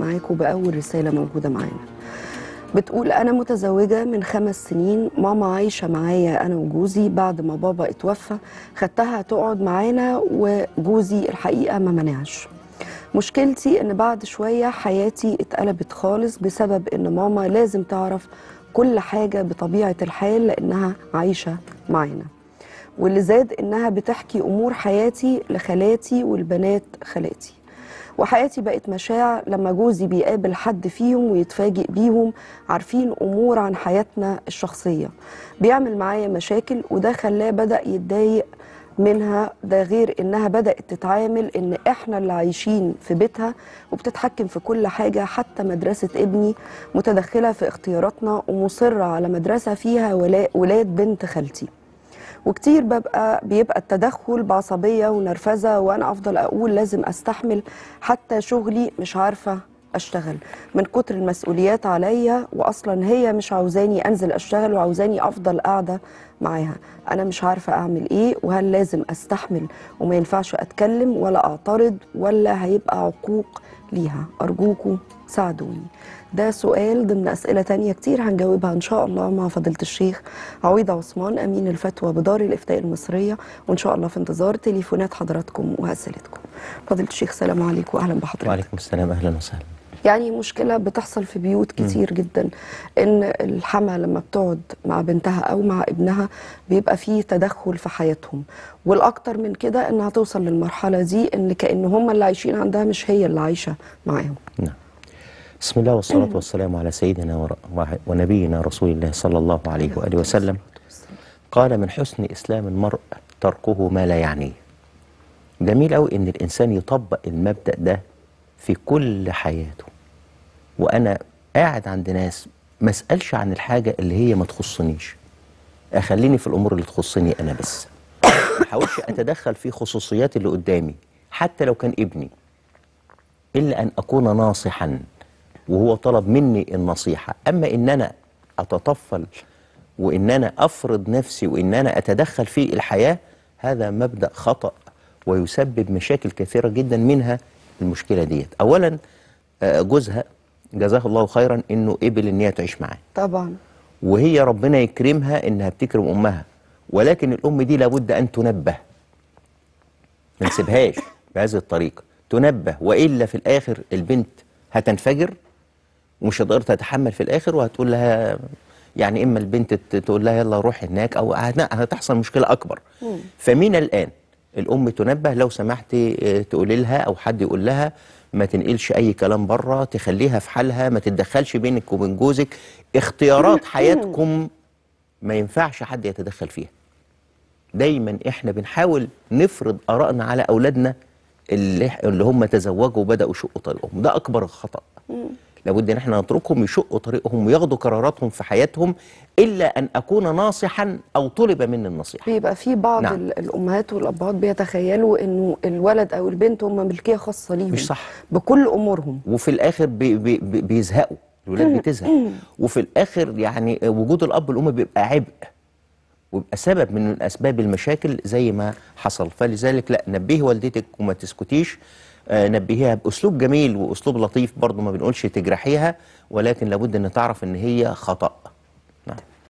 معاكم بأول رسالة موجودة معانا. بتقول أنا متزوجة من خمس سنين ماما عايشة معايا أنا وجوزي بعد ما بابا اتوفى خدتها تقعد معانا وجوزي الحقيقة ما منعش. مشكلتي إن بعد شوية حياتي اتقلبت خالص بسبب إن ماما لازم تعرف كل حاجة بطبيعة الحال لأنها عايشة معانا. واللي زاد إنها بتحكي أمور حياتي لخالاتي والبنات خالاتي. وحياتي بقت مشاع لما جوزي بيقابل حد فيهم ويتفاجئ بيهم عارفين أمور عن حياتنا الشخصية. بيعمل معايا مشاكل وده خلاه بدأ يتضايق منها. ده غير إنها بدأت تتعامل إن إحنا اللي عايشين في بيتها وبتتحكم في كل حاجة حتى مدرسة ابني متدخلة في اختياراتنا ومصرة على مدرسة فيها ولا- ولاد بنت خالتي. وكتير ببقى بيبقى التدخل بعصبية ونرفزة وأنا أفضل أقول لازم أستحمل حتى شغلي مش عارفة أشتغل. من كتر المسؤوليات عليا واصلا هي مش عاوزاني أنزل أشتغل وعاوزاني أفضل قاعدة معاها. أنا مش عارفة أعمل إيه وهل لازم أستحمل؟ وما ينفعش أتكلم ولا أعترض ولا هيبقى عقوق ليها. ارجوكم ساعدوني. ده سؤال ضمن أسئلة تانية كتير هنجاوبها إن شاء الله مع فضيلة الشيخ عويضة عثمان أمين الفتوى بدار الإفتاء المصرية وإن شاء الله في انتظار تليفونات حضراتكم وأسئلتكم. فضيلة الشيخ سلام عليكم وأهلا بحضرتك. وعليكم السلام أهلا وسهلا. يعني مشكلة بتحصل في بيوت كتير جدا إن الحما لما بتقعد مع بنتها أو مع ابنها بيبقى فيه تدخل في حياتهم. والأكتر من كده إنها توصل للمرحلة دي إن كأن هم اللي عايشين عندها مش هي اللي عايشة معاهم. نعم. بسم الله والصلاة والسلام على سيدنا ونبينا رسول الله صلى الله عليه وآله وسلم. قال من حسن إسلام المرء تركه ما لا يعنيه جميل أوي إن الإنسان يطبق المبدأ ده في كل حياته. وأنا قاعد عند ناس ما أسألش عن الحاجة اللي هي ما تخصنيش. أخليني في الأمور اللي تخصني أنا بس. ما احاولش أتدخل في خصوصيات اللي قدامي حتى لو كان ابني إلا أن أكون ناصحا. وهو طلب مني النصيحة. أما إن أنا أتطفل وإن أنا أفرض نفسي وإن أنا أتدخل في الحياة هذا مبدأ خطأ ويسبب مشاكل كثيرة جدا منها المشكلة ديت. أولا آه، جوزها جزاه الله خيرا إنه قبل إن هي تعيش معاه. طبعا. وهي ربنا يكرمها إنها بتكرم أمها. ولكن الأم دي لابد أن تنبه. ما نسيبهاش بهذه الطريقة. تنبه وإلا في الآخر البنت هتنفجر ومش هتقدر تتحمل في الآخر وهتقول لها يعني إما البنت تقول لها يلا روح هناك هت- هتحصل مشكلة أكبر. فمن الآن؟ الأم تنبه لو سمحتي آه، تقولي لها أو حد يقول لها ما تنقلش أي كلام بره تخليها في حالها ما تتدخلش بينك وبين جوزك. اختيارات حياتكم ما ينفعش حد يتدخل فيها. دايما إحنا بنحاول نفرض آرائنا على أولادنا اللي اللي هم تزوجوا وبدأوا يشقوا طريقهم. ده أكبر خطا لابد ان إحنا نتركهم يشقوا طريقهم وياخدوا قراراتهم في حياتهم إلا أن أكون ناصحا أو طلب مني النصيحة. بيبقى في بعض نعم. الأمهات والأبهات بيتخيلوا إنه الولد أو البنت هم ملكية خاصة ليهم. مش صح. بكل أمورهم. وفي الآخر بي بي بي بيزهقوا. الولاد بتزهق. وفي الآخر يعني وجود الأب والأم بيبقى عبء. ويبقى سبب من أسباب المشاكل زي ما حصل. فلذلك لا نبهي والدتك وما تسكتيش. نبهيها بأسلوب جميل وأسلوب لطيف برضه ما بنقولش تجرحيها ولكن لابد إن تعرف إن هي خطأ.